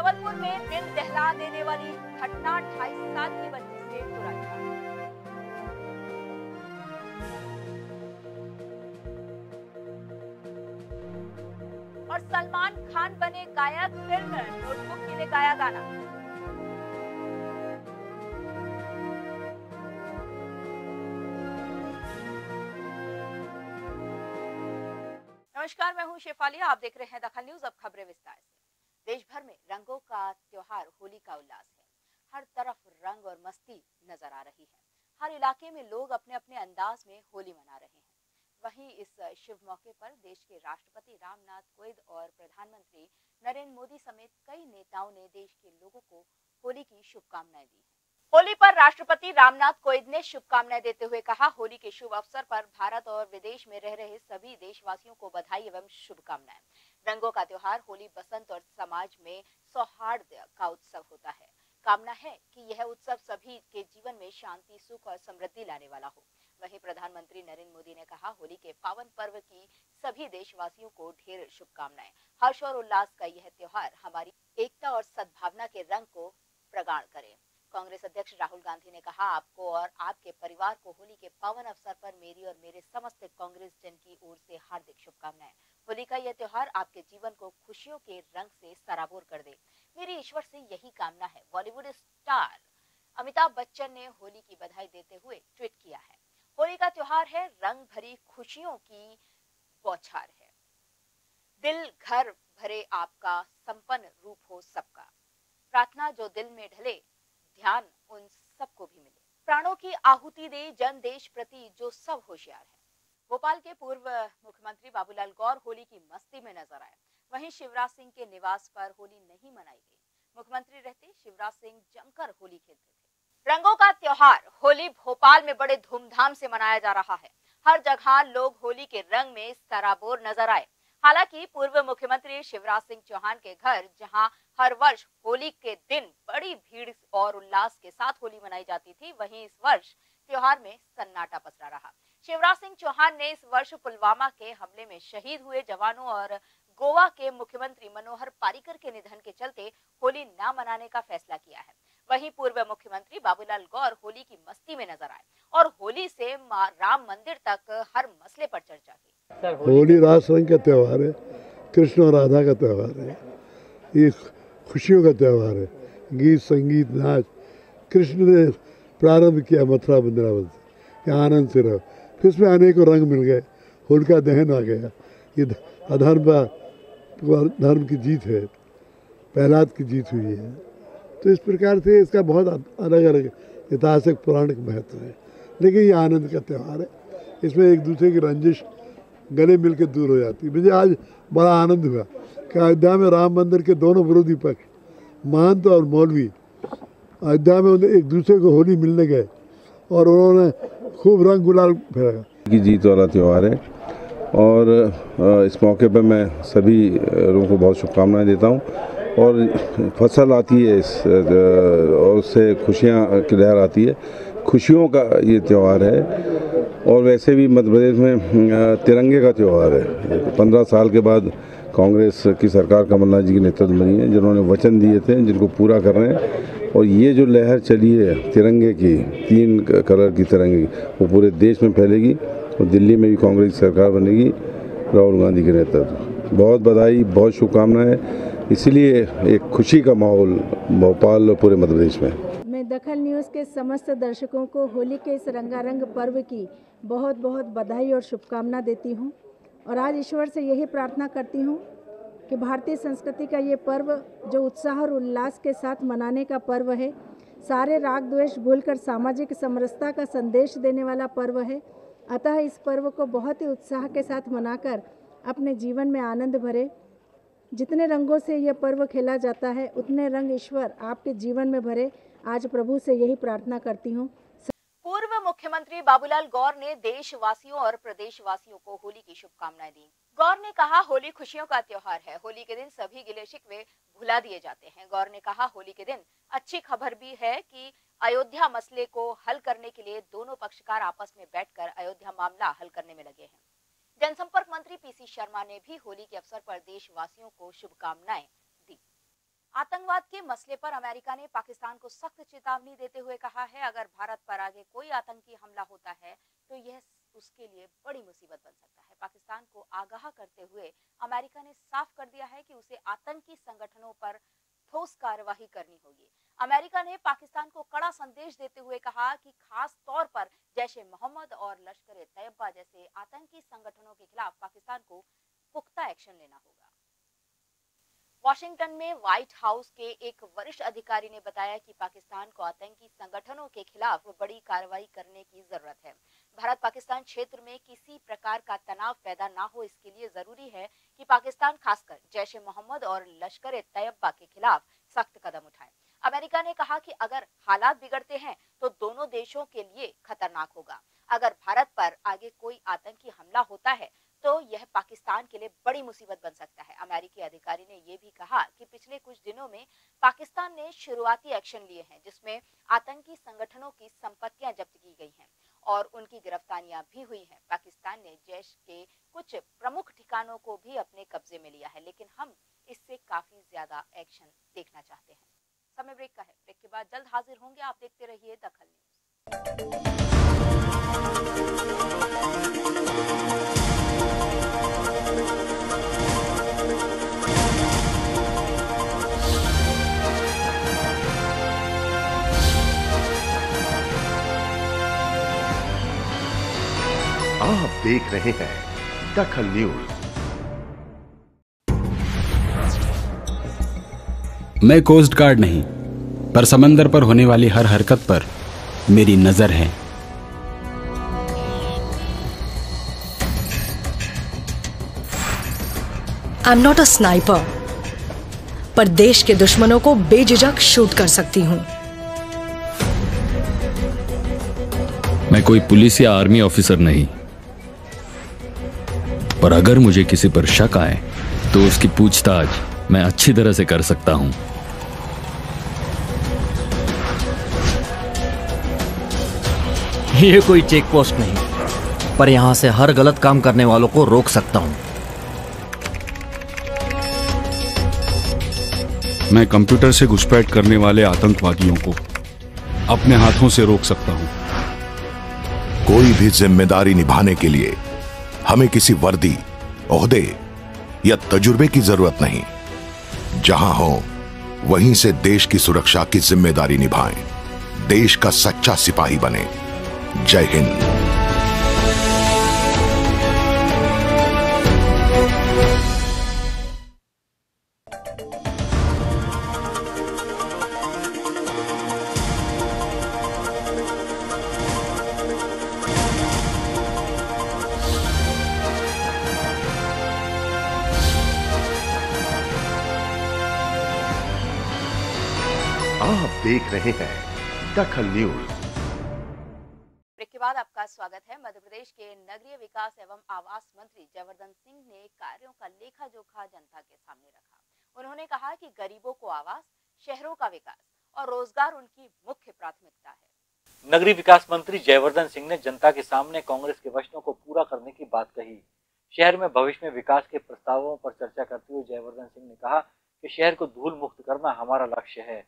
जबलपुर में दिल दहला देने वाली घटना 28 साल की बच्ची से दुर्घटना और सलमान खान बने गायक फ़िल्म नोटबुक के लिए गाया गाना। नमस्कार, मैं हूँ शेफाली आप देख रहे हैं दखल न्यूज़, अब खबरें विस्तार से देश भर में रंगों का त्योहार होली का उल्लास है। हर तरफ़ रंग और मस्ती नज़र आ रही है। हर इलाके में लोग अपने अपने अंदाज में होली मना रहे हैं। वहीं इस शुभ मौके पर देश के राष्ट्रपति रामनाथ कोविंद और प्रधानमंत्री नरेंद्र मोदी समेत कई नेताओं ने देश के लोगों को होली की शुभकामनाएँ दी होली पर राष्ट्रपति रामनाथ कोविंद ने शुभकामनाएँ देते हुए कहा, होली के शुभ अवसर पर भारत और विदेश में रह रहे सभी देशवासियों को बधाई एवं शुभकामनाएँ। रंगों का त्योहार होली, बसंत और समाज में सौहार्द का उत्सव होता है। कामना है कि यह उत्सव सभी के जीवन में शांति, सुख और समृद्धि लाने वाला हो। वहीं प्रधानमंत्री नरेंद्र मोदी ने कहा, होली के पावन पर्व की सभी देशवासियों को ढेर शुभकामनाएँ। हर्ष और उल्लास का यह त्योहार हमारी एकता और सद्भावना के रंग को प्रगाढ़ करे। कांग्रेस अध्यक्ष राहुल गांधी ने कहा, आपको और आपके परिवार को होली के पावन अवसर पर मेरी और मेरे समस्त कांग्रेस जन की ओर से हार्दिक शुभकामनाएँ। होली का यह त्योहार आपके जीवन को खुशियों के रंग से सराबोर कर दे। मेरी ईश्वर से यही कामना है। बॉलीवुड स्टार अमिताभ बच्चन ने होली की बधाई देते हुए ट्वीट किया है। होली का त्योहार है, रंग भरी खुशियों की बौछार है। दिल घर भरे आपका, संपन्न रूप हो सबका। प्रार्थना जो दिल में ढले, ध्यान उन सबको भी मिले। प्राणों की आहुति दे जन देश प्रति जो सब होशियार है। भोपाल के पूर्व मुख्यमंत्री बाबूलाल गौर होली की मस्ती में नज़र आए। वहीं शिवराज सिंह के निवास पर होली नहीं मनाई गई। मुख्यमंत्री रहते शिवराज सिंह जमकर होली खेलते थे। रंगों का त्योहार होली भोपाल में बड़े धूमधाम से मनाया जा रहा है। हर जगह लोग होली के रंग में सराबोर नज़र आए। हालाँकि पूर्व मुख्यमंत्री शिवराज सिंह चौहान के घर, जहाँ हर वर्ष होली के दिन बड़ी भीड़ और उल्लास के साथ होली मनाई जाती थी, वहीं इस वर्ष त्योहार में सन्नाटा पसरा रहा। शिवराज सिंह चौहान ने इस वर्ष पुलवामा के हमले में शहीद हुए जवानों और गोवा के मुख्यमंत्री मनोहर पारिकर के निधन के चलते होली न मनाने का फैसला किया है। वहीं पूर्व मुख्यमंत्री बाबूलाल गौर होली की मस्ती में नज़र आए और होली से राम मंदिर तक हर मसले पर चर्चा की। होली रास रंग का त्यौहार है कृष्ण और राधा का त्यौहार है ये खुशियों का त्यौहार है गीत संगीत नाच कृष्ण ने प्रारंभ किया मथुरा वृंदावन से यहाँ आनंद से रहो। फिर उसमें अनेकों रंग मिल गए होलिका दहन आ गया। ये अधर्म धर्म की जीत है प्रहलाद की जीत हुई है। तो इस प्रकार से इसका बहुत अलग अलग ऐतिहासिक पौराणिक महत्व है। लेकिन ये आनंद का त्यौहार है। इसमें एक दूसरे की रंजिश गले मिल के दूर हो जाती है। मुझे आज बड़ा आनंद हुआ कि अयोध्या में राम मंदिर के दोनों विरोधी पक्ष, महंत और मौलवी, अयोध्या में उन्हें एक दूसरे को होली मिलने गए और उन्होंने खूब रंग गुलाल फेरा की जीत वाला त्यौहार है। और इस मौके पर मैं सभी लोगों को बहुत शुभकामनाएँ देता हूँ। और फ़सल आती है इस और उससे खुशियाँ की लहर आती है। खुशियों का ये त्यौहार है। और वैसे भी मध्य प्रदेश में तिरंगे का त्यौहार है। पंद्रह साल के बाद कांग्रेस की सरकार कमलनाथ जी के नेतृत्व बनी है जिन्होंने वचन दिए थे, जिनको पूरा कर रहे हैं। और ये जो लहर चली है, तिरंगे की, तीन कलर की तिरंगे की वो पूरे देश में फैलेगी और दिल्ली में भी कांग्रेस की सरकार बनेगी, राहुल गांधी के नेतृत्व। बहुत बधाई, बहुत शुभकामनाएँ। इसीलिए एक खुशी का माहौल भोपाल और पूरे मध्य प्रदेश में। मैं दखल न्यूज़ के समस्त दर्शकों को होली के इस रंगारंग पर्व की बहुत बहुत बधाई और शुभकामना देती हूँ। और आज ईश्वर से यही प्रार्थना करती हूँ कि भारतीय संस्कृति का ये पर्व जो उत्साह और उल्लास के साथ मनाने का पर्व है, सारे राग द्वेष भूलकर सामाजिक समरसता का संदेश देने वाला पर्व है। अतः इस पर्व को बहुत ही उत्साह के साथ मनाकर अपने जीवन में आनंद भरे। जितने रंगों से यह पर्व खेला जाता है, उतने रंग ईश्वर आपके जीवन में भरे। आज प्रभु से यही प्रार्थना करती हूँ। पूर्व मुख्यमंत्री बाबूलाल गौर ने देशवासियों और प्रदेशवासियों को होली की शुभकामनाएँ दी। गौर ने कहा, होली खुशियों का त्योहार है। होली के दिन सभी गिले शिकवे भुला दिए जाते हैं। गौर ने कहा, होली के दिन अच्छी खबर भी है कि अयोध्या मसले को हल करने के लिए दोनों पक्षकार आपस में बैठकर अयोध्या मामला हल करने में लगे हैं। जनसंपर्क मंत्री पीसी शर्मा ने भी होली के अवसर पर देशवासियों को शुभकामनाएँ आतंकवाद के मसले पर अमेरिका ने पाकिस्तान को सख्त चेतावनी देते हुए कहा है, अगर भारत पर आगे कोई आतंकी हमला होता है तो यह उसके लिए बड़ी मुसीबत बन सकता है। पाकिस्तान को आगाह करते हुए अमेरिका ने साफ़ कर दिया है कि उसे आतंकी संगठनों पर ठोस कार्यवाही करनी होगी। अमेरिका ने पाकिस्तान को कड़ा संदेश देते हुए कहा कि खास तौर पर जैश ए मोहम्मद और लश्कर ए तैयबा जैसे आतंकी संगठनों के खिलाफ पाकिस्तान को पुख्ता एक्शन लेना होगा। वाशिंगटन में व्हाइट हाउस के एक वरिष्ठ अधिकारी ने बताया कि पाकिस्तान को आतंकी संगठनों के खिलाफ बड़ी कार्रवाई करने की ज़रूरत है। भारत पाकिस्तान क्षेत्र में किसी प्रकार का तनाव पैदा ना हो, इसके लिए ज़रूरी है कि पाकिस्तान खासकर जैश ए मोहम्मद और लश्कर ए तैयबा के खिलाफ सख्त कदम उठाए। अमेरिका ने कहा कि अगर हालात बिगड़ते हैं तो दोनों देशों के लिए खतरनाक होगा। अगर भारत पर आगे कोई आतंकी हमला होता है तो यह पाकिस्तान के लिए बड़ी मुसीबत बन सकता है। अमेरिकी अधिकारी ने यह भी कहा कि पिछले कुछ दिनों में पाकिस्तान ने शुरुआती एक्शन लिए हैं, जिसमें आतंकी संगठनों की संपत्तियाँ जब्त की गई हैं और उनकी गिरफ्तारियाँ भी हुई हैं। पाकिस्तान ने जैश के कुछ प्रमुख ठिकानों को भी अपने कब्जे में लिया है, लेकिन हम इससे काफ़ी ज़्यादा एक्शन देखना चाहते हैं। समय ब्रेक का है। ब्रेक के बाद जल्द हाजिर होंगे, आप देखते रहिए दखल न्यूज़। आप देख रहे हैं दखल न्यूज़। मैं कोस्ट गार्ड नहीं पर समंदर पर होने वाली हर हरकत पर मेरी नज़र है। I am not a sniper पर देश के दुश्मनों को बेझिझक शूट कर सकती हूँ। मैं कोई पुलिस या आर्मी ऑफिसर नहीं पर अगर मुझे किसी पर शक आए तो उसकी पूछताछ मैं अच्छी तरह से कर सकता हूँ। ये कोई चेक पोस्ट नहीं पर यहाँ से हर गलत काम करने वालों को रोक सकता हूँ। मैं कंप्यूटर से घुसपैठ करने वाले आतंकवादियों को अपने हाथों से रोक सकता हूँ। कोई भी ज़िम्मेदारी निभाने के लिए हमें किसी वर्दी, ओहदे या तजुर्बे की ज़रूरत नहीं। जहाँ हो, वहीं से देश की सुरक्षा की ज़िम्मेदारी निभाएँ। देश का सच्चा सिपाही बने। जय हिंद। देख रहे हैं। दखल न्यूज़। ब्रेक के बाद आपका स्वागत है मध्य प्रदेश के नगरीय विकास एवं आवास मंत्री जयवर्धन सिंह ने कार्यों का लेखा जोखा जनता के सामने रखा। उन्होंने कहा कि गरीबों को आवास शहरों का विकास और रोज़गार उनकी मुख्य प्राथमिकता है। नगरीय विकास मंत्री जयवर्धन सिंह ने जनता के सामने कांग्रेस के वचनों को पूरा करने की बात कही। शहर में भविष्य में विकास के प्रस्तावों पर चर्चा करते हुए जयवर्धन सिंह ने कहा कि शहर को धूल मुक्त करना हमारा लक्ष्य है।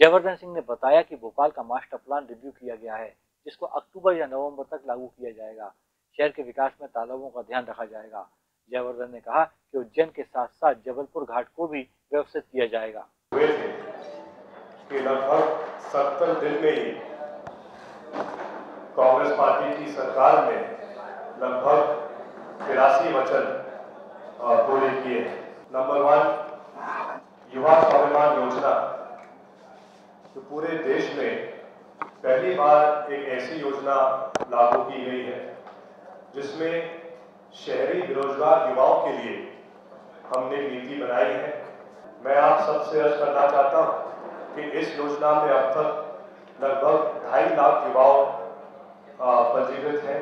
जयवर्धन सिंह ने बताया कि भोपाल का मास्टर प्लान रिव्यू किया गया है, जिसको अक्टूबर या नवंबर तक लागू किया जाएगा। शहर के विकास में तालाबों का ध्यान रखा जाएगा। जयवर्धन ने कहा कि उज्जैन के साथ साथ जबलपुर घाट को भी व्यवस्थित किया जाएगा। लगभग सत्तर दिन में ही कांग्रेस पार्टी की सरकार ने लगभग तिरासी वचन पूरे किए। नंबर वन, युवा स्वाभिमान योजना। तो पूरे देश में पहली बार एक ऐसी योजना लागू की गई है, जिसमें शहरी बेरोजगार युवाओं के लिए हमने नीति बनाई है। मैं आप सबसे अर्ज़ करना चाहता हूँ कि इस योजना में अब तक लगभग ढाई लाख युवाओं पंजीकृत हैं।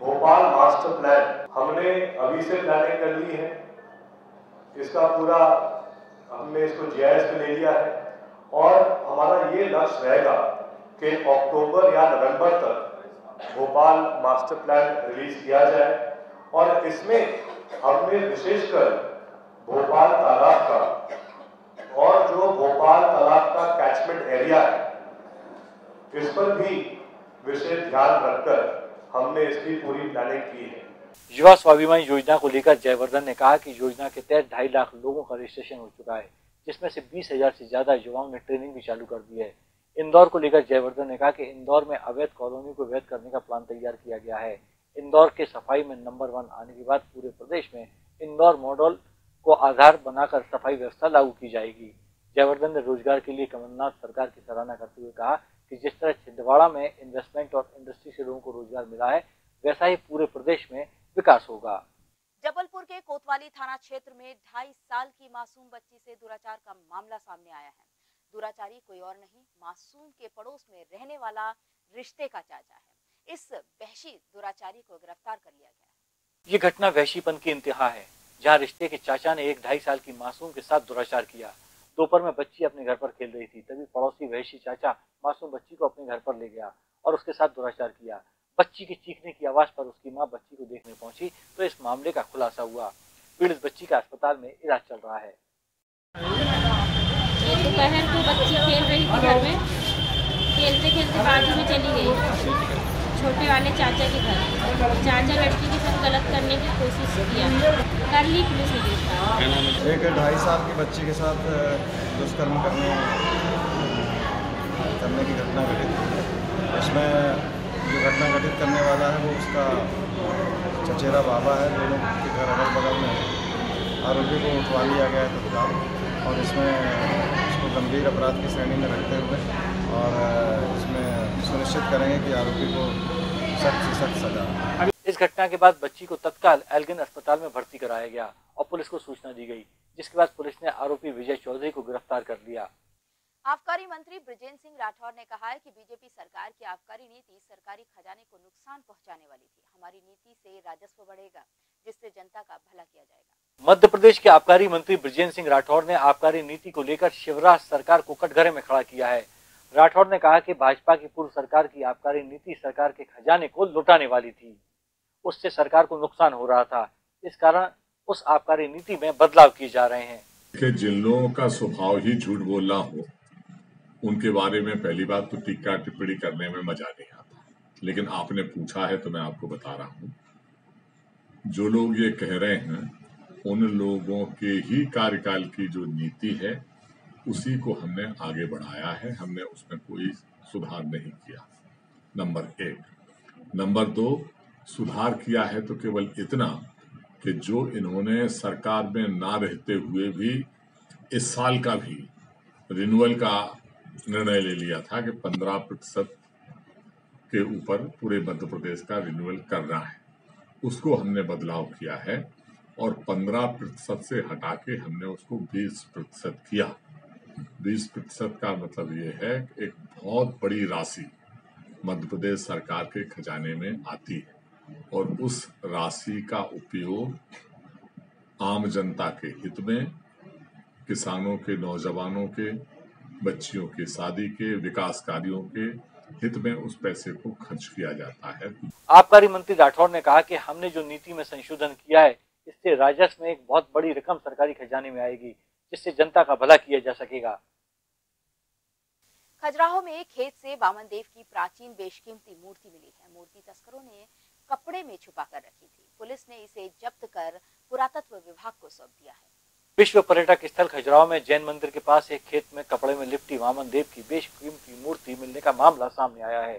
भोपाल मास्टर प्लान हमने अभी से प्लानिंग कर ली है। इसका पूरा हमने इसको जीआईएस में ले लिया है। और हमारा ये लक्ष्य रहेगा कि अक्टूबर या नवंबर तक भोपाल मास्टर प्लान रिलीज़ किया जाए और इसमें हमने विशेषकर भोपाल तालाब का और जो भोपाल तालाब का कैचमेंट एरिया है, इस पर भी विशेष ध्यान रखकर हमने इसकी पूरी प्लानिंग की है। युवा स्वाभिमान योजना को लेकर जयवर्धन ने कहा कि योजना के तहत ढाई लाख लोगों का रजिस्ट्रेशन हो चुका है। जिसमें से बीस हज़ार से ज़्यादा युवाओं ने ट्रेनिंग भी चालू कर दी है। इंदौर को लेकर जयवर्धन ने कहा कि इंदौर में अवैध कॉलोनी को वैध करने का प्लान तैयार किया गया है। इंदौर के सफ़ाई में नंबर वन आने के बाद पूरे प्रदेश में इंदौर मॉडल को आधार बनाकर सफ़ाई व्यवस्था लागू की जाएगी। जयवर्धन ने रोज़गार के लिए कमलनाथ सरकार की सराहना करते हुए कहा कि जिस तरह छिंदवाड़ा में इन्वेस्टमेंट और इंडस्ट्री से लोगों को रोज़गार मिला है, वैसा ही पूरे प्रदेश में विकास होगा। जबलपुर के कोतवाली थाना क्षेत्र में ढाई साल की मासूम बच्ची से दुराचार का मामला सामने आया है। दुराचारी कोई और नहीं, मासूम के पड़ोस में रहने वाला रिश्ते का चाचा है। इस वहशी दुराचारी को गिरफ़्तार कर लिया गया ये घटना वहशीपन की इंतहा है, जहाँ रिश्ते के चाचा ने एक ढाई साल की मासूम के साथ दुराचार किया। दोपहर में बच्ची अपने घर पर खेल रही थी, तभी पड़ोसी वहशी चाचा मासूम बच्ची को अपने घर पर ले गया और उसके साथ दुराचार किया। बच्ची के चीखने की आवाज़ पर उसकी माँ बच्ची को देखने पहुँची तो इस मामले का खुलासा हुआ। पीड़ित बच्ची का अस्पताल में इलाज चल रहा है। दोपहर को बच्ची खेल रही थी घर में। खेलते खेलते बाजू में चली गई। छोटे वाले चाचा के घर। चाचा लड़की के साथ गलत करने की कोशिश किया। कर ली पुलिस ने एक ढाई साल की बच्ची के साथ दुष्कर्म करने करने की घटना हुई है इसमें जो घटना घटित करने वाला है, वो उसका चचेरा बाबा है। दोनों के घर अगल बगल में आरोपी को उठवा लिया गया है तत्काल और इसमें इसको गंभीर अपराध की श्रेणी में रखते हुए और इसमें सुनिश्चित करेंगे कि आरोपी को सख्त से सख्त सजा। इस घटना के बाद बच्ची को तत्काल एल्गिन अस्पताल में भर्ती कराया गया और पुलिस को सूचना दी गई, जिसके बाद पुलिस ने आरोपी विजय चौधरी को गिरफ़्तार कर लिया। आबकारी मंत्री ब्रजेंद्र सिंह राठौर ने कहा है कि बीजेपी सरकार की आबकारी नीति सरकारी खजाने को नुकसान पहुँचाने वाली थी। हमारी नीति से राजस्व बढ़ेगा जिससे जनता का भला किया जाएगा। मध्य प्रदेश के आबकारी मंत्री ब्रजेंद्र सिंह राठौर ने आबकारी नीति को लेकर शिवराज सरकार को कटघरे में खड़ा किया है। राठौर ने कहा कि भाजपा की पूर्व सरकार की आबकारी नीति सरकार के खजाने को लुटाने वाली थी। उससे सरकार को नुकसान हो रहा था। इस कारण उस आबकारी नीति में बदलाव किए जा रहे हैं। कि जिन लोगों का स्वभाव ही झूठ बोलना हो उनके बारे में पहली बात तो टीका टिप्पणी करने में मज़ा नहीं आता। लेकिन आपने पूछा है तो मैं आपको बता रहा हूँ। जो लोग ये कह रहे हैं, उन लोगों के ही कार्यकाल की जो नीति है, उसी को हमने आगे बढ़ाया है। हमने उसमें कोई सुधार नहीं किया। नंबर एक। नंबर दो, सुधार किया है तो केवल इतना कि जो इन्होंने सरकार में ना रहते हुए भी, इस साल का भी, रिन्यूअल का निर्णय ले लिया था कि पंद्रह प्रतिशत के ऊपर पूरे मध्य प्रदेश का रिन्यूअल करना है। उसको हमने बदलाव किया है और पंद्रह प्रतिशत से हटा के हमने उसको बीस प्रतिशत किया। बीस प्रतिशत का मतलब ये है एक बहुत बड़ी राशि मध्य प्रदेश सरकार के खजाने में आती है और उस राशि का उपयोग आम जनता के हित में, किसानों के, नौजवानों के बच्चियों के शादी के विकास कार्यों के हित में उस पैसे को खर्च किया जाता है। आबकारी मंत्री राठौर ने कहा कि हमने जो नीति में संशोधन किया है इससे राजस्व में एक बहुत बड़ी रकम सरकारी खजाने में आएगी जिससे जनता का भला किया जा सकेगा। खजुराहो में खेत से बामन देव की प्राचीन बेशकीमती मूर्ति मिली है। मूर्ति तस्करों ने कपड़े में छुपा कर रखी थी। पुलिस ने इसे जब्त कर पुरातत्व विभाग को सौंप दिया है। विश्व पर्यटक स्थल खजुराहो में जैन मंदिर के पास एक खेत में कपड़े में लिपटी वामन देव की बेशकीमती मूर्ति मिलने का मामला सामने आया है।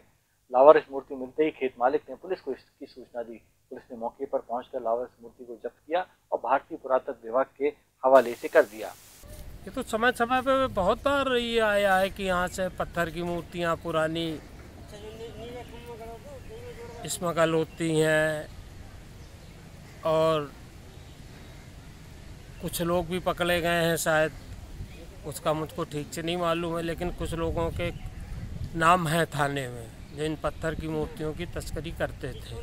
लावारिस मूर्ति मिलते ही खेत मालिक ने पुलिस को इसकी सूचना दी। पुलिस ने मौके पर पहुंचकर लावारिस मूर्ति को जब्त किया और भारतीय पुरातत्व विभाग के हवाले से कर दिया। ये तो समय समय पे बहुत बार ये आया है कि यहाँ से पत्थर की मूर्तियाँ पुरानी स्मगल होती हैं और कुछ लोग भी पकड़े गए हैं शायद। उसका मुझको ठीक से नहीं मालूम है, लेकिन कुछ लोगों के नाम हैं थाने में जो इन पत्थर की मूर्तियों की तस्करी करते थे।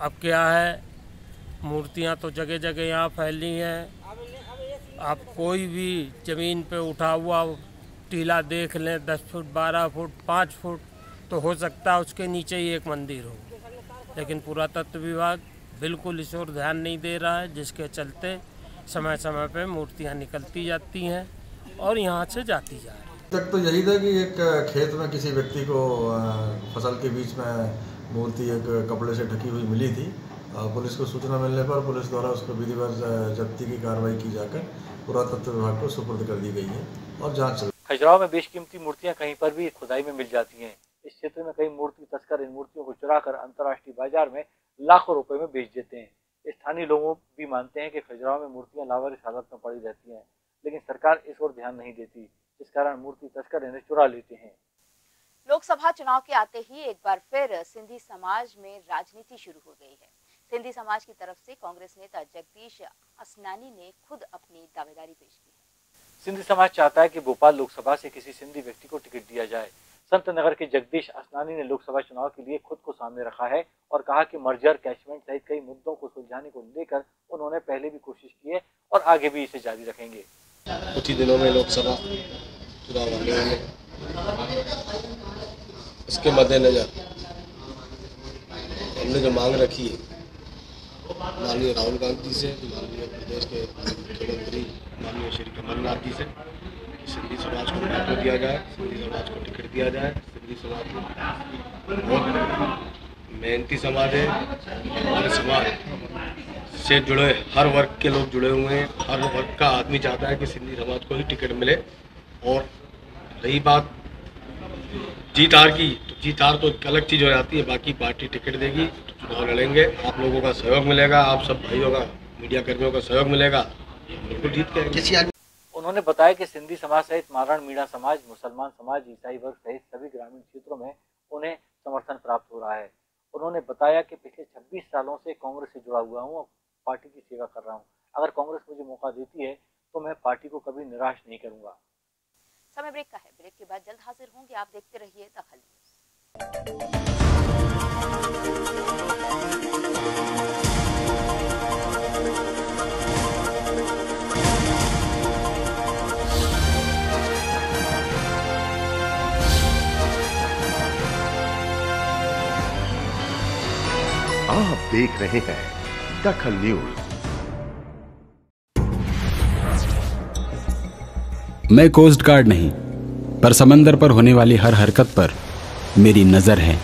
अब क्या है? मूर्तियाँ तो जगह जगह यहाँ फैली हैं। आप कोई भी ज़मीन पे उठा हुआ टीला देख लें, दस फुट, बारह फुट, पाँच फुट तो हो सकता है उसके नीचे ही एक मंदिर हो। लेकिन पुरातत्व विभाग बिल्कुल इस ओर ध्यान नहीं दे रहा है जिसके चलते समय समय पे मूर्तियाँ निकलती जाती हैं और यहाँ से जाती जा रही तक तो यही था कि एक खेत में किसी व्यक्ति को फ़सल के बीच में मूर्ति एक कपड़े से ढकी हुई मिली थी। पुलिस को सूचना मिलने पर पुलिस द्वारा उसको विधिवत जब्ती की कार्रवाई की जाकर पुरातत्व विभाग को सुपुर्द कर दी गई है और जाँच चल खजुराहो में बेशकीमती मूर्तियाँ कहीं पर भी खुदाई में मिल जाती हैं। इस क्षेत्र में कई मूर्ति तस्कर इन मूर्तियों को चुराकर अंतर्राष्ट्रीय बाज़ार में लाखों रुपए में बेच देते हैं। स्थानीय लोगों भी मानते हैं कि खजुराहो में मूर्तियाँ लावारिस हालत में पड़ी रहती हैं लेकिन सरकार इस ओर ध्यान नहीं देती इस कारण मूर्ति तस्कर इन्हें चुरा लेते हैं। लोकसभा चुनाव के आते ही एक बार फिर सिंधी समाज में राजनीति शुरू हो गई है। सिंधी समाज की तरफ़ से कांग्रेस नेता जगदीश असनानी ने खुद अपनी दावेदारी पेश की है। सिंधी समाज चाहता है कि भोपाल लोकसभा से किसी सिंधी व्यक्ति को टिकट दिया जाए। संत नगर के जगदीश असनानी ने लोकसभा चुनाव के लिए खुद को सामने रखा है और कहा कि मर्जर कैशमेंट सहित कई मुद्दों को सुलझाने को लेकर उन्होंने पहले भी कोशिश की है और आगे भी इसे जारी रखेंगे। कुछ ही दिनों में लोकसभा चुनाव आने वाले इसके मद्देनजर हमने जो मांग रखी है, माननीय राहुल गांधी से, माननीय प्रदेश के मुख्यमंत्री, माननीय श्री कमलनाथ जी से सिंधी समाज को महत्व दिया जाए सिंधी समाज को टिकट दिया जाए सिंधी समाज बहुत मेहनती समाज है हमारे समाज से जुड़े, हर वर्ग के लोग जुड़े हुए हैं, हर वर्ग का आदमी चाहता है कि सिंधी समाज को ही टिकट मिले। और रही बात जीत हार की तो जीत हार तो एक अलग चीज़ हो जाती है, बाकी पार्टी टिकट देगी तो चुनाव लड़ेंगे, आप लोगों का सहयोग मिलेगा, आप सब भाइयों का, मीडिया कर्मियों का सहयोग मिलेगा, बिल्कुल जीत के उन्होंने बताया कि सिंधी समाज सहित मारण मीणा समाज, मुसलमान समाज, ईसाई वर्ग सहित सभी ग्रामीण क्षेत्रों में उन्हें समर्थन प्राप्त हो रहा है। उन्होंने बताया कि पिछले 26 सालों से कांग्रेस से जुड़ा हुआ हूँ और पार्टी की सेवा कर रहा हूँ। अगर कांग्रेस मुझे मौका देती है तो मैं पार्टी को कभी निराश नहीं करूँगा। समय ब्रेक का है। ब्रेक के बाद जल्द हाजिर होंगे, आप देखते रहिए दखल आप देख रहे हैं दखल न्यूज़। मैं कोस्ट गार्ड नहीं पर समंदर पर होने वाली हर हरकत पर मेरी नज़र है।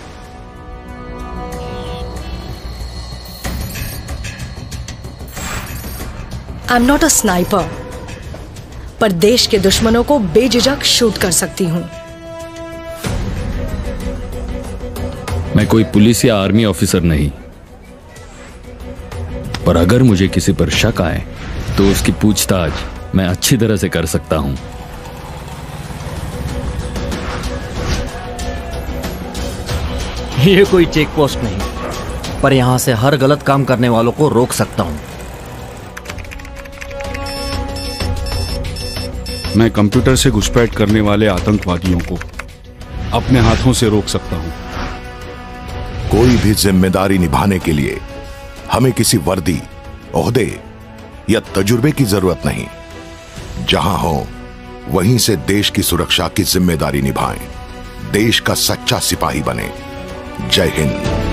I am not a sniper पर देश के दुश्मनों को बेझिझक शूट कर सकती हूँ। मैं कोई पुलिस या आर्मी ऑफिसर नहीं पर अगर मुझे किसी पर शक आए तो उसकी पूछताछ मैं अच्छी तरह से कर सकता हूँ। ये कोई चेक पोस्ट नहीं। पर यहाँ से हर गलत काम करने वालों को रोक सकता हूँ। मैं कंप्यूटर से घुसपैठ करने वाले आतंकवादियों को अपने हाथों से रोक सकता हूँ। कोई भी ज़िम्मेदारी निभाने के लिए हमें किसी वर्दी, ओहदे या तजुर्बे की ज़रूरत नहीं। जहाँ हो, वहीं से देश की सुरक्षा की ज़िम्मेदारी निभाएँ। देश का सच्चा सिपाही बने। जय हिंद।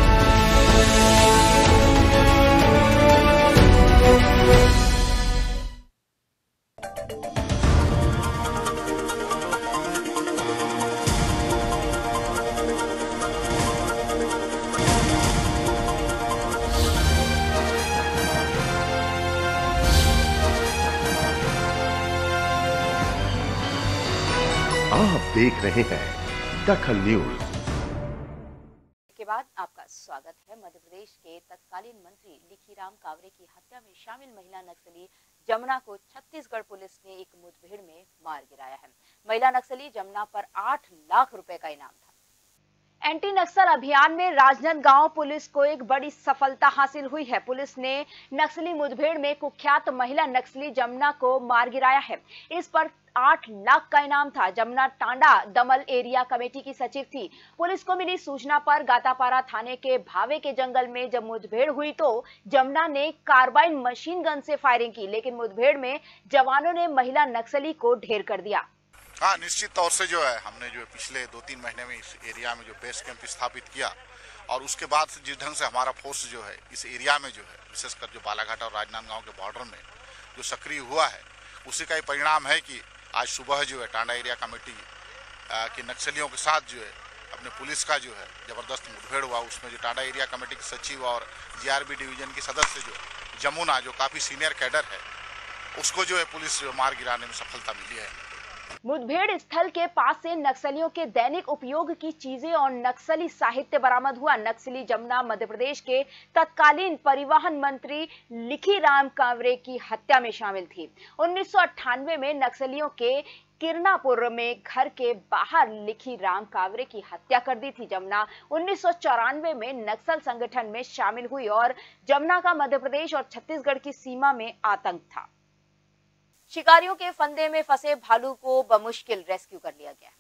रहे हैं। दखल न्यूज़। के बाद आपका स्वागत है। मध्य प्रदेश के तत्कालीन मंत्री लिखीराम कावरे की हत्या में शामिल महिला नक्सली जमुना को छत्तीसगढ़ पुलिस ने एक मुठभेड़ में मार गिराया है। महिला नक्सली जमुना पर आठ लाख रुपए का इनाम था। एंटी नक्सल अभियान में राजनांदगांव पुलिस को एक बड़ी सफलता हासिल हुई है। पुलिस ने नक्सली मुठभेड़ में कुख्यात महिला नक्सली जमुना को मार गिराया है। इस पर आठ लाख का इनाम था। जमुना टांडा दमल एरिया कमेटी की सचिव थी। पुलिस को मिली सूचना पर गातापारा थाने के भावे के जंगल में जब मुठभेड़ हुई तो जमुना ने कार्बाइन मशीन गन से फायरिंग की, लेकिन मुठभेड़ में जवानों ने महिला नक्सली को ढेर कर दिया। हाँ निश्चित तौर से जो है, हमने जो पिछले दो तीन महीने में इस एरिया में जो बेस कैंप स्थापित किया और उसके बाद जिस ढंग से हमारा फोर्स जो है, इस एरिया में जो है, विशेषकर जो बालाघाट और राजनांदगांव के बॉर्डर में जो सक्रिय हुआ है, उसी का ही परिणाम है कि आज सुबह जो है टांडा एरिया कमेटी के नक्सलियों के साथ जो है, अपने पुलिस का जो है ज़बरदस्त मुठभेड़ हुआ, उसमें जो टांडा एरिया कमेटी के सचिव और जीआरबी डिवीज़न के सदस्य जो जमुना, जो काफ़ी सीनियर कैडर है, उसको जो है पुलिस मार गिराने में सफलता मिली है। मुठभेड़ स्थल के पास से नक्सलियों के दैनिक उपयोग की चीज़ें और नक्सली साहित्य बरामद हुआ। नक्सली जमुना, मध्य प्रदेश के तत्कालीन परिवहन मंत्री लिखी राम कांवरे की हत्या में शामिल थी। उन्नीस सौ अट्ठानवे में नक्सलियों के किरनापुर में घर के बाहर लिखी राम कावरे की हत्या कर दी थी जमुना। उन्नीस सौ चौरानवे में नक्सल संगठन में शामिल हुई और जमुना का मध्य प्रदेश और छत्तीसगढ़ की सीमा में आतंक था। शिकारियों के फंदे में फंसे भालू को बमुश्किल रेस्क्यू कर लिया गया।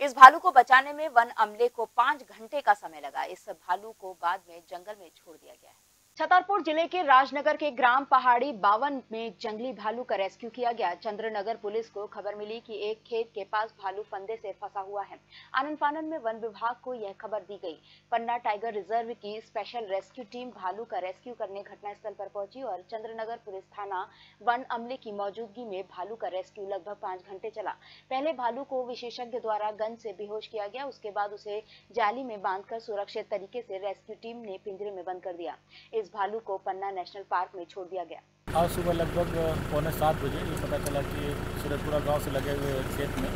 इस भालू को बचाने में वन अमले को पाँच घंटे का समय लगा। इस भालू को बाद में जंगल में छोड़ दिया गया है। छतरपुर ज़िले के राजनगर के ग्राम पहाड़ी बावन में जंगली भालू का रेस्क्यू किया गया। चंद्रनगर पुलिस को खबर मिली कि एक खेत के पास भालू फंदे से फंसा हुआ है। आनंद फानन में वन विभाग को यह खबर दी गई। पन्ना टाइगर रिज़र्व की स्पेशल रेस्क्यू टीम भालू का रेस्क्यू करने घटनास्थल पर पहुँची और चंद्रनगर पुलिस थाना वन अमले की मौजूदगी में भालू का रेस्क्यू लगभग पाँच घंटे चला। पहले भालू को विशेषज्ञ द्वारा गन से बेहोश किया गया, उसके बाद उसे जाली में बांधकर सुरक्षित तरीके से रेस्क्यू टीम ने पिंजरे में बंद कर दिया। इस भालू को पन्ना नेशनल पार्क में छोड़ दिया गया। आज सुबह लगभग पौने सात बजे ये पता चला कि सूरजपुरा गाँव से लगे हुए खेत में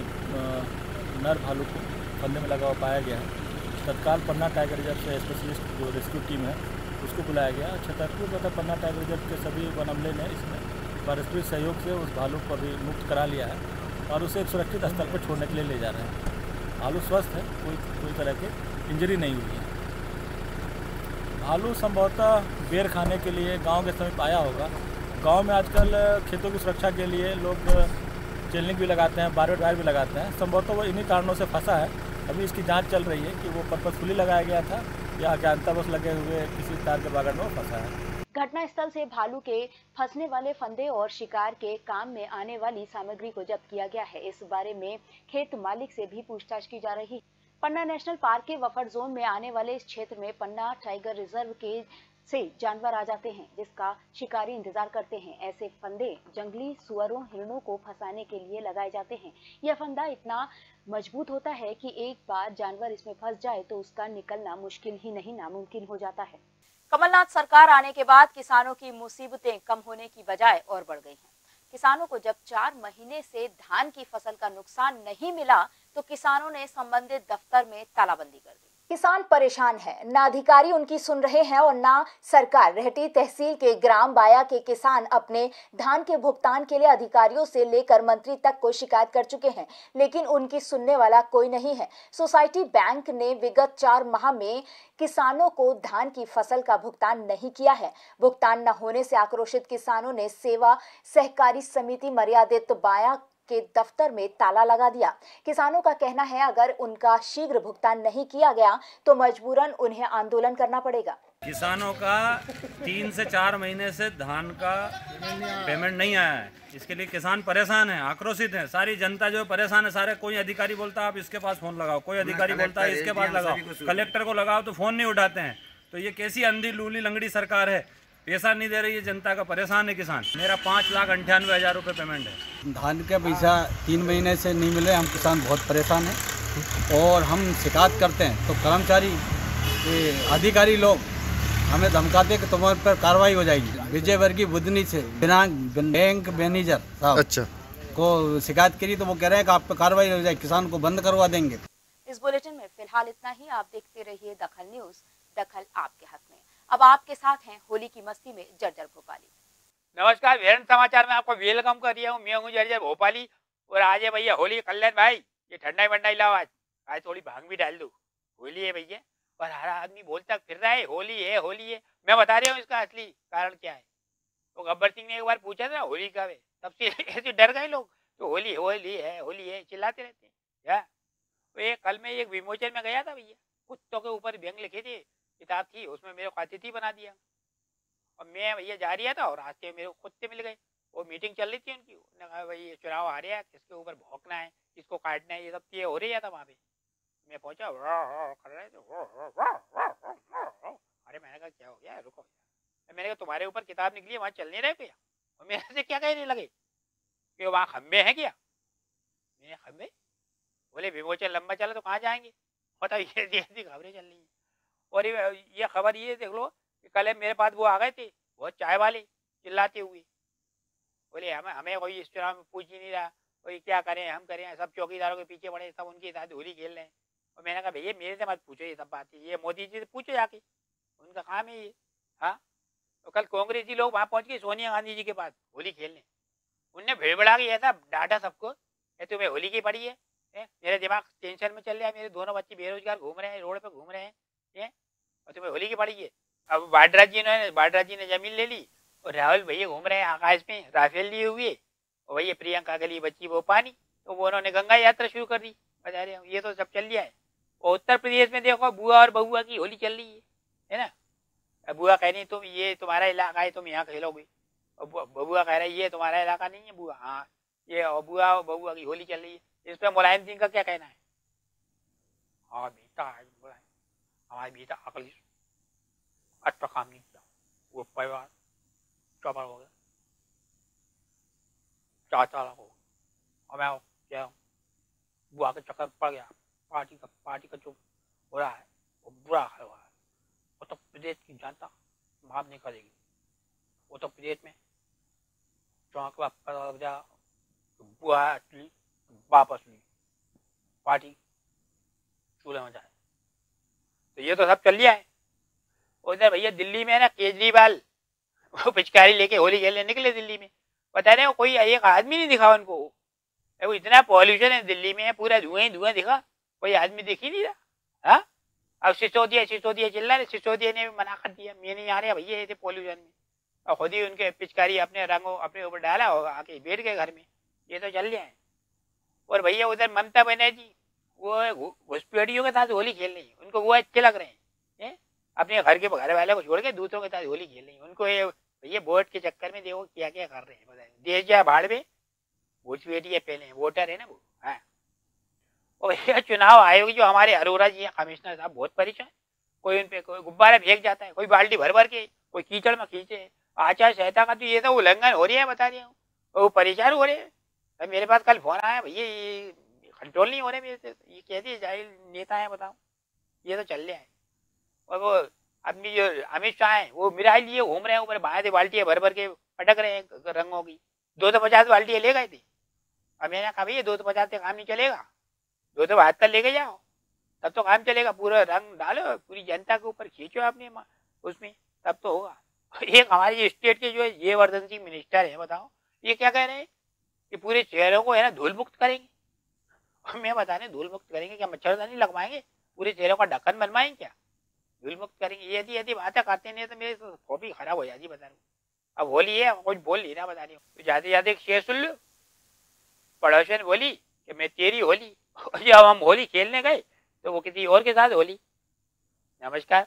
एक नर भालू को फंदे में लगा हुआ पाया गया है। तत्काल पन्ना टाइगर रिज़र्व से स्पेशलिस्ट जो रेस्क्यू टीम है, उसको बुलाया गया। छतरपुर तथा पन्ना टाइगर रिज़र्व के सभी वन अमले ने इसमें पारस्परिक सहयोग से उस भालू को अभी मुक्त करा लिया है और उसे एक सुरक्षित स्थल पर छोड़ने के लिए ले जा रहे हैं। भालू स्वस्थ है, कोई कोई तरह की इंजरी नहीं हुई है। भालू संभवतः बेर खाने के लिए गाँव के समीप आया होगा। गाँव में आजकल खेतों की सुरक्षा के लिए लोग चेलिंग भी लगाते हैं, बारवेट वायर भी लगाते हैं। संभवतः वो इन्हीं कारणों से फंसा है। अभी इसकी जाँच चल रही है कि वो पर्पजफुली लगाया गया था या अज्ञानतावश लगे हुए किसी तार के बागड़ में फंसा है। घटनास्थल से भालू के फंसने वाले फंदे और शिकार के काम में आने वाली सामग्री को जब्त किया गया है। इस बारे में खेत मालिक से भी पूछताछ की जा रही है। पन्ना नेशनल पार्क के बफर जोन में आने वाले इस क्षेत्र में पन्ना टाइगर रिज़र्व के से जानवर आ जाते हैं, जिसका शिकारी इंतज़ार करते हैं। ऐसे फंदे जंगली सुअरों, हिरणों को फंसाने के लिए लगाए जाते हैं। यह फंदा इतना मज़बूत होता है कि एक बार जानवर इसमें फंस जाए तो उसका निकलना मुश्किल ही नहीं, नामुमकिन हो जाता है। कमलनाथ सरकार आने के बाद किसानों की मुसीबतें कम होने की बजाय और बढ़ गई हैं। किसानों को जब चार महीने से धान की फ़सल का नुकसान नहीं मिला तो किसानों ने संबंधित दफ्तर में तालाबंदी कर दी। किसान परेशान है। ना अधिकारी उनकी सुन रहे हैं और ना सरकार। रहती तहसील के ग्राम बाया के किसान अपने धान के भुगतान के लिए अधिकारियों से लेकर मंत्री तक को शिकायत कर चुके हैं, लेकिन उनकी सुनने वाला कोई नहीं है। सोसाइटी बैंक ने विगत चार माह में किसानों को धान की फ़सल का भुगतान नहीं किया है। भुगतान न होने से आक्रोशित किसानों ने सेवा सहकारी समिति मर्यादित बाया के दफ्तर में ताला लगा दिया। किसानों का कहना है अगर उनका शीघ्र भुगतान नहीं किया गया तो मजबूरन उन्हें आंदोलन करना पड़ेगा। किसानों का तीन से चार महीने से धान का पेमेंट नहीं आया है। इसके लिए किसान परेशान है आक्रोशित है। सारी जनता जो परेशान है सारे कोई अधिकारी बोलता है आप इसके पास फ़ोन लगाओ। कोई अधिकारी बोलता है इसके पास लगाओ। कलेक्टर को लगाओ तो फ़ोन नहीं उठाते हैं। तो ये कैसी अंधी लूली लंगड़ी सरकार है? पैसा नहीं दे रही है जनता का परेशान है किसान। मेरा पाँच लाख अंठानवे हज़ार रुपये पेमेंट है। धान का पैसा तीन महीने से नहीं मिले हम किसान बहुत परेशान हैं। और हम शिकायत करते हैं तो कर्मचारी अधिकारी लोग हमें धमकाते कि तुम्हारे पर कार्रवाई हो जाएगी। विजय वर्गीय बुधनी से बिना बैंक मैनेजर साहब अच्छा। को शिकायत करी तो वो कह रहे हैं कि आप पे कार्रवाई हो जाए किसान को बंद करवा देंगे। इस बुलेटिन में फ़िलहाल इतना ही आप देखते रहिए दखल न्यूज़। दखल आपके हक में। अब आपके साथ हैं होली की मस्ती में जर्जर भोपाली। नमस्कार वेरन समाचार में आपको वेलकम कर रही हूँ। मैं हूँ जर्जर भोपाली और आज है भैया होली कल्याण भाई, ये ठंडा वंडा लाओ आज। आज थोड़ी भाँग भी डाल दो। होली है भैया, और हर आदमी बोलता फिर रहा है, होली है होली है। मैं बता रहा हूँ इसका असली कारण क्या है। तो गब्बर सिंह ने एक बार पूछा था होली का है तब से ऐसे डर गए लोग तो होली होली है होली है, चिल्लाते रहते हैं। क्या तो एक कल में एक विमोचन में गया था भैया, कुत्तों के ऊपर व्यंग लिखे थे किताब थी, उसमें मेरे को अतिथि बना दिया। और मैं भैया जा रहा था और रास्ते में मेरे को कुत्ते मिल गए। वो मीटिंग चल रही थी उनकी। उन्होंने कहा, भाई, ये चुनाव आ रहा है, किसके ऊपर भौंकना है, किसको काटना है, ये सब ये हो रही था वहाँ पे। मैं पहुँचा कर रहे थे अरे, मैंने कहा, क्या हो गया? रुको मैंने कहा, तुम्हारे ऊपर किताब निकली है, वहाँ चल नहीं रहे भैया और मेरे से क्या कहने लगे? कि वहाँ खम्बे हैं क्या? मैं खम्बे बोले, विमोचन लंबा चला तो कहाँ जाएँगे? बताओ ये ऐसी खबरें चल रही हैं। और ये खबर ये देख लो कि कल मेरे पास वो आ गए थे बहुत चाय वाले चिल्लाते हुए बोले, हमें हमें कोई इस चुनाव में पूछ ही नहीं रहा। कोई क्या करें, हम करें, सब चौकीदारों के पीछे पड़े, सब उनके साथ होली खेल रहे हैं। और मैंने कहा, भैया मेरे से मत पूछो, ये सब बातें। ये मोदी जी से पूछो जाके। उनका काम है ये। हाँ? तो कल कांग्रेसी लोग वहाँ पहुँच गए सोनिया गांधी जी के पास होली खेलने। उनने भीड़भड़ा के ऐसा डांटा सबको, ये तुम्हें होली की पड़ी है? मेरा दिमाग टेंशन में चल रहा है, मेरे दोनों बच्चे बेरोजगार घूम रहे हैं, रोड पर घूम रहे हैं। और तुम्हें होली की पड़ी है? अब बाड्रा जी ने बाड्रा जी ने ज़मीन ले ली और राहुल भैया घूम रहे हैं आकाश में, राफेल लिए हुए। और भैया प्रियंका गली बच्ची वो पानी। तो वो उन्होंने गंगा यात्रा शुरू कर दी। बता रहे ये तो सब चल लिया है। और उत्तर प्रदेश में देखो, बुआ और बहुआ की होली चल रही है है ना? अब बुआ कह रही तुम ये तुम्हारा इलाका है, तुम यहाँ खेलोगे। और बबुआ कह रहा है, ये तुम्हारा इलाका नहीं है बुआ। हाँ ये और बुआ और बहुआ की होली चल रही है। इस पर मुलायम सिंह का क्या कहना है? हाँ बेटा हमारी बेटा अकली अच्छा काम नहीं किया वो परिवार चौपर हो गया। चाचा हो और मैं क्या बुआ के चक्कर पड़ गया। पार्टी का पार्टी का जो हो रहा है, वो बुरा है हुआ है। प्रदेश की जनता माफ़ नहीं करेगी। उत्तर प्रदेश में चुनाव के बाद पता लग जाए बुआ असली वापस ली पार्टी चूल्हे में जाए। तो ये तो सब चल लिया है। उधर भैया दिल्ली में है ना, केजरीवाल। वो पिचकारी लेके होली खेलने निकले दिल्ली में। बता रहे हो कोई एक आदमी नहीं दिखा उनको। वो इतना पॉल्यूशन है, दिल्ली में पूरा ही धुआँ दिखा। कोई आदमी दिख ही नहीं रहा। हाँ? अब सिसोदिया सिसोदिया चिल्ला रहे, सिसोदिया ने भी मना कर दिया। मैं नहीं आ रहा भैया ऐसे पॉल्यूशन में। और खुद ही उनके पिचकारी अपने रंगों अपने ऊपर डाला होगा, आके बैठ गए घर में। ये तो चल रहा है। और भैया उधर ममता बनर्जी वो घुसपैठियों के साथ होली खेल रही है। उनको वो अच्छे लग रहे हैं अपने घर के घर वाले को छोड़ के दूसरों के साथ होली खेल रही है। उनको ये भैया वोट के चक्कर में देखो क्या क्या कर रहे हैं बताए देश जाए भाड़ में घुसपैठी है पहले, वोटर है ना वो? हाँ। और यह चुनाव आयोग जो हमारे अरोरा जी हैं, कमिश्नर साहब, बहुत परेशान कोई उन पर कोई गुब्बारा फेंक जाता है, कोई बाल्टी भर भर के, कोई कीचड़ में खींचे। आचार संहिता का तो ये तो उल्लंघन हो रही है, बता रही हूँ। वो परेशान हो रहे हैं। मेरे पास कल फ़ोन आया, भैया, ये कंट्रोल नहीं हो रहे मेरे ये कहते ज़ाहिर नेता है बताओ ये तो चल रहे हैं। और वो आदमी जो अमित शाह है, वो मिराई लिए घूम रहे हैं ऊपर, बाहर से बाल्टियाँ भर भर के पटक रहे हैं रंगों की। दो सौ पचास बाल्टियाँ ले गए थे। अब मैंने कहा, भैया, दो सौ पचास से काम नहीं चलेगा। दो सौ बहत्तर लेके जाओ। तब तो काम चलेगा। पूरा रंग डालो, पूरी जनता के ऊपर खींचो अपने उसमें। तब तो होगा। एक हमारे स्टेट के जो है जयवर्धन सिंह मिनिस्टर है, बताओ। ये क्या कह रहे हैं? कि पूरे चेहरों को है ना धूल मुक्त करेंगे। और मैं बता रहे धूल मुक्त करेंगे क्या? मच्छरदानी लगवाएँगे? पूरे चेहरों का ढक्कन बनवाएँगे क्या? धूल मुक्त करेंगे। यदि यदि बातें करते नहीं तो मेरी तो कॉपी खराब हो जाती बता रही अब होली है कुछ बोल नहीं रहा, बता रही हूँ। तो जाते जाते एक शेर सुन लो। पड़ोसी ने बोली कि मैं तेरी होली जब हम होली खेलने गए तो वो किसी और के साथ होली। नमस्कार।